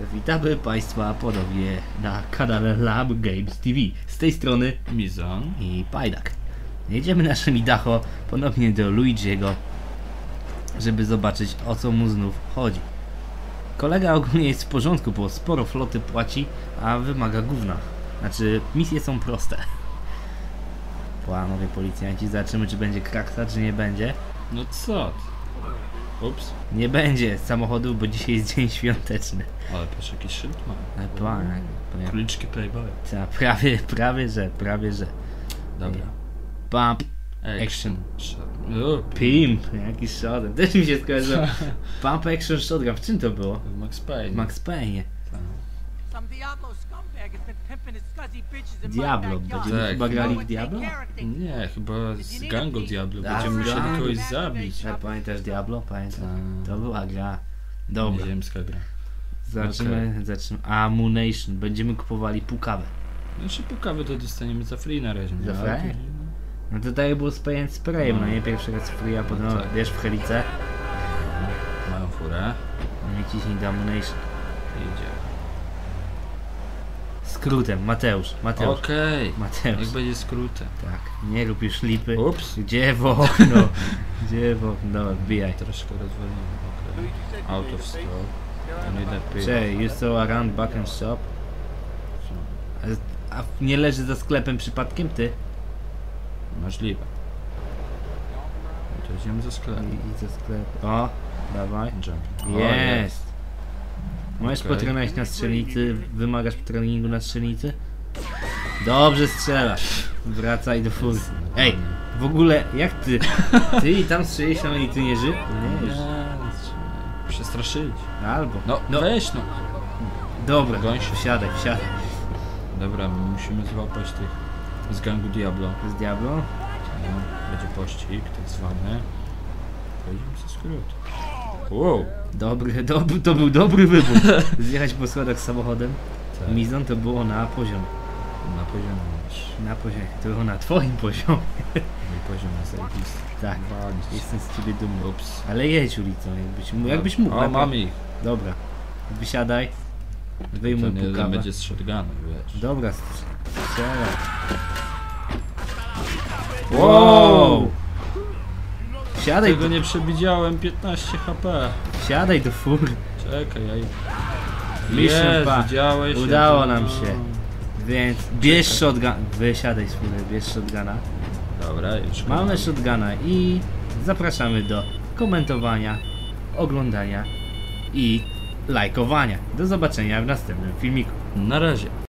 Witamy Państwa ponownie na kanale Lab Games TV. Z tej strony Mizan. i Pajdak. Jedziemy naszym Dacho ponownie do Luigiego, żeby zobaczyć o co mu znów chodzi. Kolega ogólnie jest w porządku, bo sporo floty płaci, a wymaga gówna. Znaczy, misje są proste. Panowie policjanci, zobaczymy czy będzie kraksa, czy nie będzie. No co? Ups. Nie będzie samochodów, bo dzisiaj jest dzień świąteczny. Ale patrz jaki szyld ma. Plan. Króliczki Playboy. Ta, prawie, prawie że, prawie że. Dobra. Bump, Action. Shot. O, pimp, jakiś shotgun. Też mi się skojarzyło. Pump action shotgun, w czym to było? Max Payne. W Max Payne. Some Diablo będziemy Tak. chyba grali w Diablo? Nie, chyba z gangu Diablo. A, Będziemy musieli gangu. kogoś zabić. A pamiętasz Diablo? Pamiętam. Tak. To była gra. Dobra, Ziemska gra. zaczynamy, zaczynamy. Ammunition, będziemy kupowali pukawę. Znaczy po kawy to dostaniemy za free na razie. Za free? No. No to tak było z Pay and Sprayem, no No. nie? Pierwszy raz free, a potem No no, tak. wiesz w helice. Mają furę. Nie ciśnij do ammunition. Idzie. Skrótem, Mateusz, Mateusz. Okej. Mateusz. Jak będzie skrótem. Tak, nie już lipy. Ups. Gdzie w okno? Gdzie w okno? Dobra, wbijaj. Troszkę rozwaliłem. Okej. Out of stock. Cześć, you saw around back and shop? A, a nie leży za sklepem przypadkiem ty? Możliwe. To idziemy ze sklepu. I, i za sklep. O, dawaj. Jumping. O, Jest. Możesz Okej. potrenować na strzelnicy? Wymagasz treningu na strzelnicy? Dobrze strzelasz. Wracaj do full. Ej, w ogóle jak ty? Ty i tam strzelisz tam i ty nie żyjesz? Nie, Nie, żyjesz. przestraszyli. Albo. No, no weź no. dobra, goń się. wsiadaj, wsiadaj. Dobra, my musimy złapać tych z gangu Diablo. Z Diablo? No, będzie pościg, tak zwany. Pojedziemy ze skrót. Wow. Dobry, dobry, to był dobry wybór. Zjechać po schodach samochodem. Tak. Mizon to było na poziom. Na poziomie masz. Na poziomie. To było na twoim poziomie. Mój poziom jest zajebisty. Tak. Walić. Jestem z ciebie dumny. Ups. Ale jedź ulicą, jakbyś, mógł- jakbyś mógł. O, mam ich. Dobra. Wysiadaj. To Wyjmuj nie pukawę. będzie z wiesz. Dobra, strzelaj. Wow! Wsiadaj, Tego do, nie przewidziałem, 15 HP. wsiadaj do fury. Czekaj, ja... Mission Jest, widziałeś? Udało to- nam się. Więc bierz shotgun. Wysiadaj z fury, bierz shotguna. Dobra, już Mamy shotguna i zapraszamy do komentowania, oglądania i lajkowania. Do zobaczenia w następnym filmiku. Na razie.